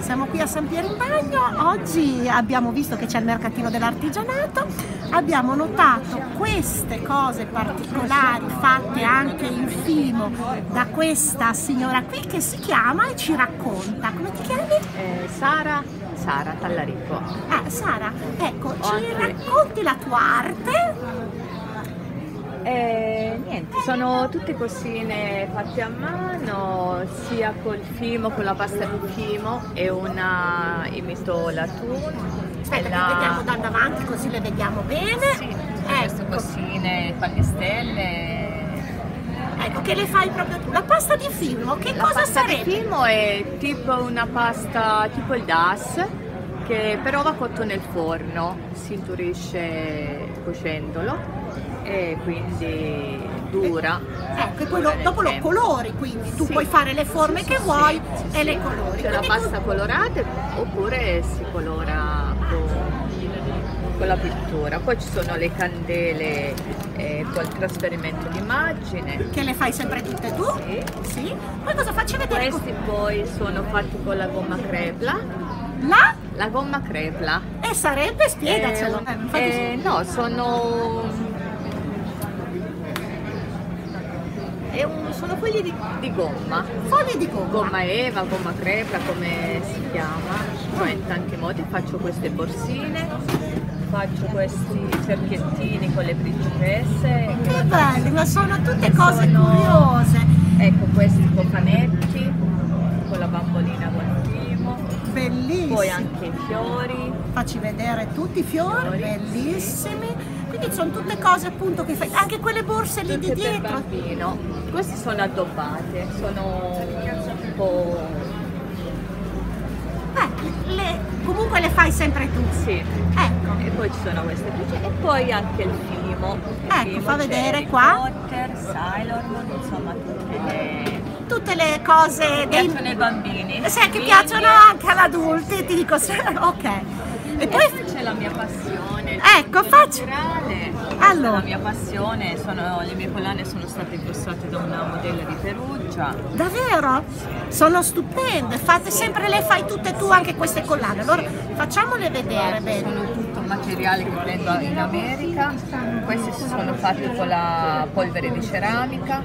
Siamo qui a San Piero in Bagno, oggi abbiamo visto che c'è il mercatino dell'artigianato, abbiamo notato queste cose particolari fatte anche in fimo da questa signora qui che si chiama e ci racconta. Come ti chiami? Eh, Sara, Sara Tallarico. Ah, Sara, ecco, ci racconti la tua arte? Sono tutte cosine fatte a mano, sia col fimo, con la pasta di fimo e una imitolatura. Aspetta, E che vediamo da davanti così le vediamo bene. Sì, ecco, cosine, pannistelle. ecco, che le fai proprio tu. La pasta di fimo, che La cosa pasta sarebbe? di fimo è tipo una pasta, tipo il das, che però va cotto nel forno, si inturisce cuocendolo e quindi dura. Ecco, e poi lo- dopo lo colori, quindi tu Sì. puoi fare le forme Sì, che sì, vuoi e le colori. C'è la pasta colorata oppure si colora con, con la pittura. Poi ci sono le candele eh, col trasferimento d'immagine. tu che le fai sempre tutte tu? Sì. Poi cosa facci vedere? Questi poi sono fatti con la gomma crepla. La? La gomma crepla. E sarebbe, spiegacelo. Eh, Eh, fai eh, no, sono. è un- sono fogli di, di gomma. Foglie di gomma. Gomma Eva, gomma crepla, come si chiama, cioè in tanti modi faccio queste borsine, faccio questi cerchiettini con le principesse. Che belli, ma sono tutte cose Sono- curiose. Ecco questi cofanetti con la bambolina col fimo, Bellissimi. poi anche i fiori. Facci vedere tutti i fiori, Fiori, bellissimi. Quindi sono tutte cose appunto che fai. Anche quelle borse lì di Tutte per dietro. bambino. Queste sono addobbate, sono un po'... Eh, le- comunque le fai sempre tu. sì. Ecco. E poi ci sono queste piccine e poi anche il fimo. Il Ecco, fimo fa vedere qua. Potter, Sailor insomma tutte le... Tutte le cose che piacciono ai bambini. Sì, che piacciono anche agli adulti, ti dico se- ok. E E poi poi c'è la mia passione. Ecco, tessuto facci- naturale. Allora. La mia passione, sono, le mie collane sono state indossate da una modella di Perugia. davvero sono stupende, fate sempre le fai tutte tu anche queste collane. Allora facciamole vedere bene. Sono tutto materiale che prendo in America. Questi si sono fatti con la polvere di ceramica.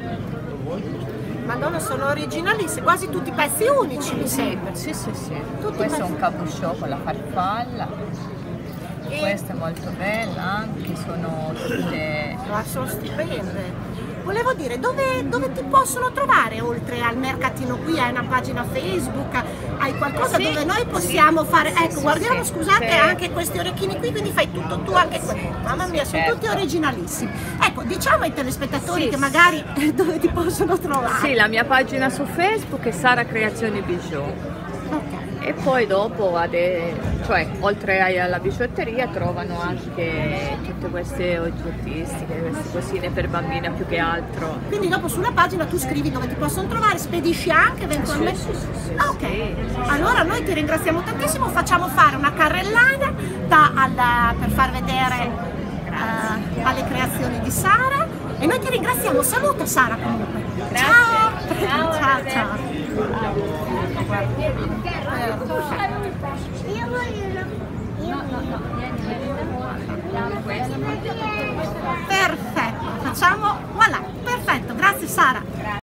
Madonna, sono originalissime, quasi tutti pezzi unici mi sembra. Sì, sì, sì. Tutti Questo è questi- un capuchon con la farfalla. Questa è molto bella anche, sono tutte... Ma sono stupende. Volevo dire, dove, dove ti possono trovare oltre al mercatino qui? Hai una pagina Facebook? Hai qualcosa Sì, dove noi possiamo sì, fare? ecco, sì, guardiamo, scusate, anche questi orecchini qui, quindi fai tutto tu anche questo. Mamma mia, sono tutti certo. originalissimi. Ecco, diciamo ai telespettatori che magari dove ti possono trovare. Sì, la mia pagina su Facebook è Sara Creazioni Bijou. Ok. E poi dopo, ade- cioè, oltre ai- alla bigiotteria, trovano anche tutte queste oggettistiche, queste cosine per bambine più che altro. Quindi dopo sulla pagina tu scrivi dove ti possono trovare, spedisci anche eventualmente. Sì, sì, sì, sì, Ah, ok. sì. Allora noi ti ringraziamo tantissimo, facciamo fare una carrellana da- alla- per far vedere eh, alle creazioni di Sara e noi ti ringraziamo. Saluto Sara comunque. Grazie. Ciao. Ciao, ciao, arrivederci. ciao. Yeah, yeah.